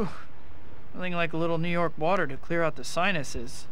Whew. Nothing like a little New York water to clear out the sinuses.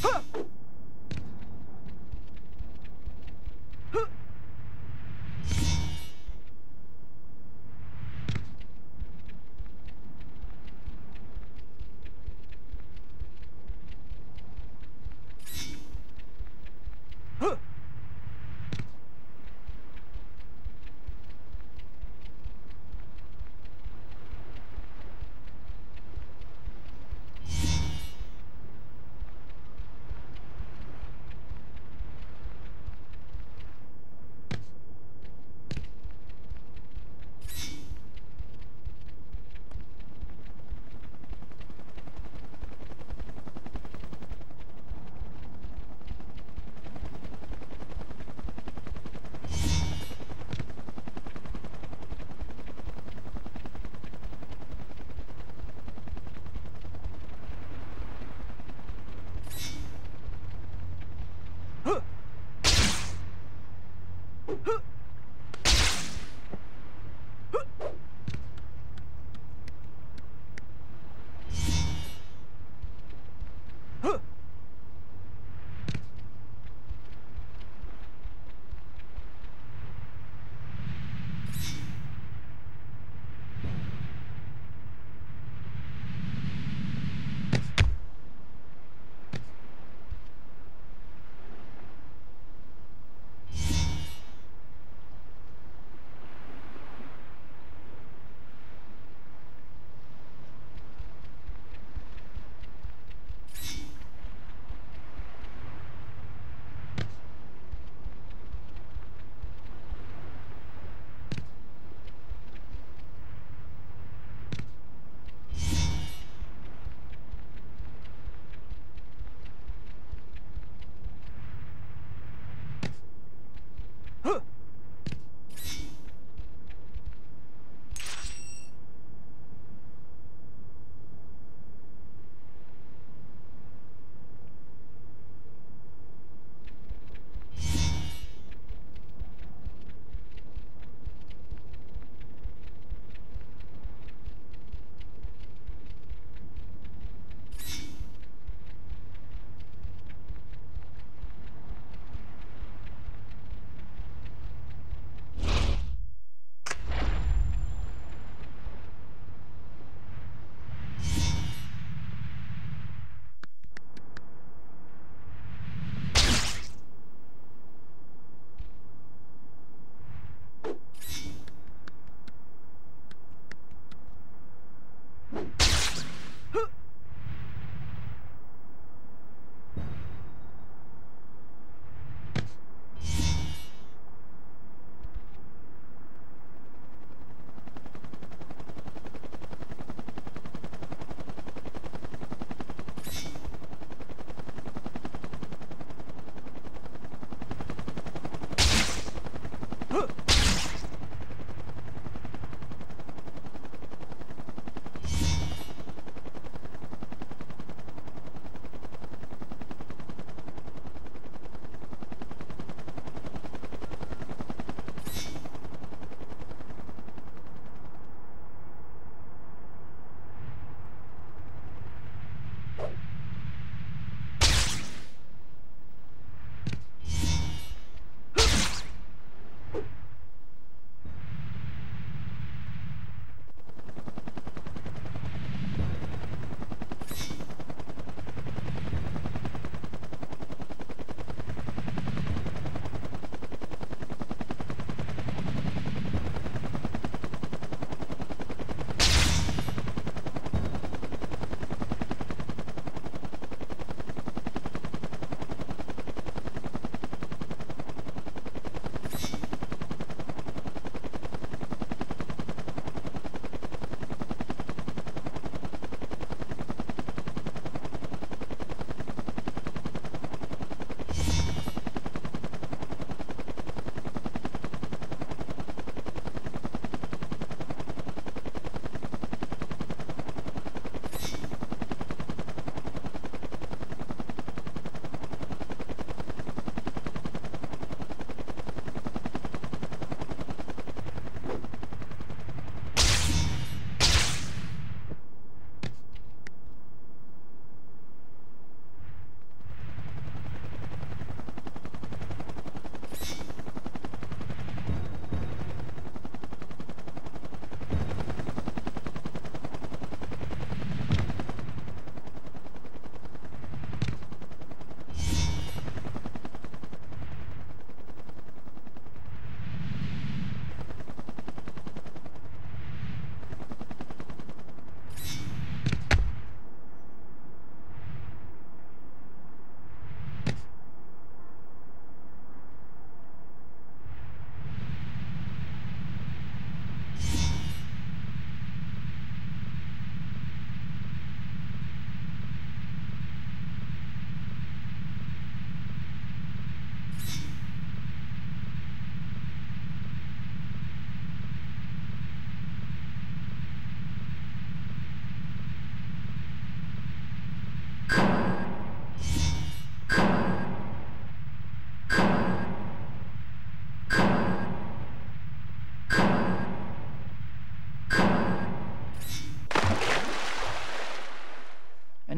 Huh!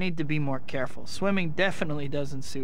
Need to be more careful. Swimming definitely doesn't suit